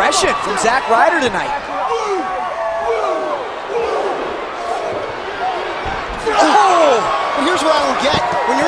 aggression from Zack Ryder tonight. Oh! well, here's what I don't get. When